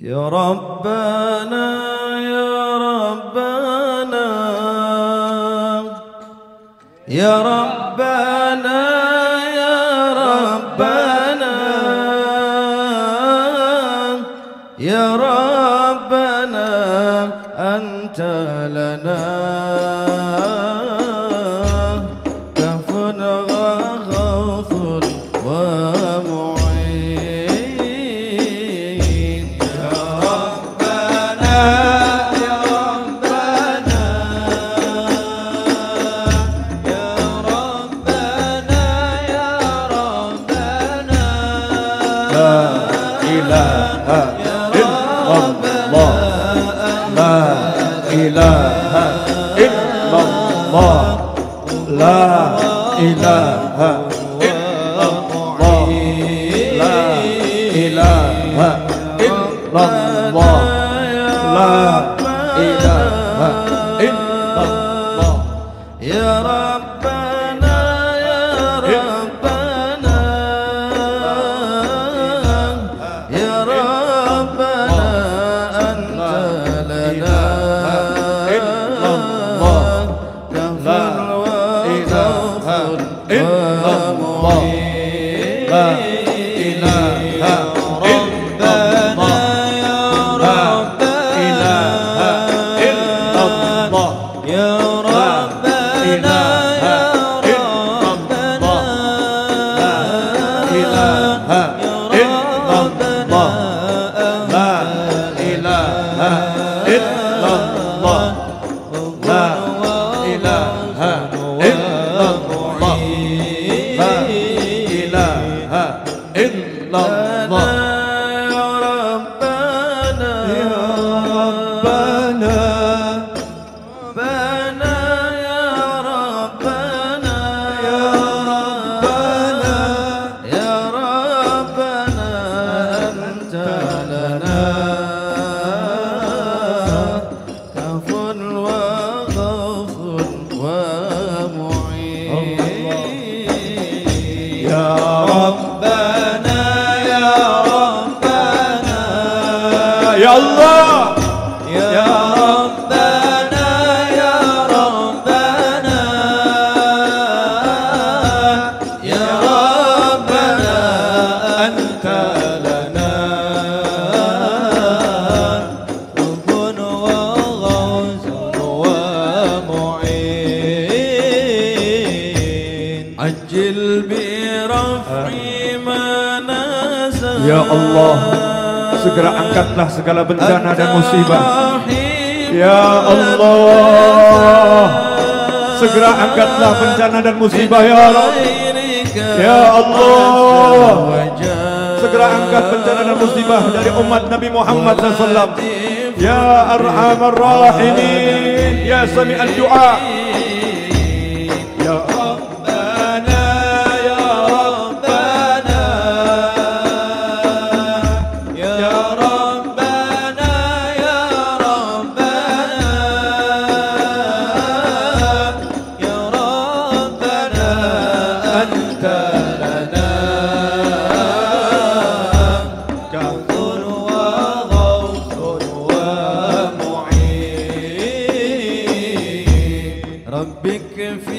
يا ربنا يا ربنا. يا ربنا يا ربنا. يا ربنا أنت الله لا إله إلا الله يا ربنا يا ربنا يا ربنا أنت لنا وغوث ومعين لا الله. Allah. Segera angkatlah segala bencana dan musibah. Ya Allah. Segera angkatlah bencana dan musibah Ya Allah Ya Allah. Segera angkat bencana dan musibah dari umat Nabi Muhammad SAW Ya Arhamar Rahimin. Ya Sami'al Dua. Ya Allah. ربك فينا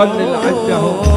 وقلل عدهم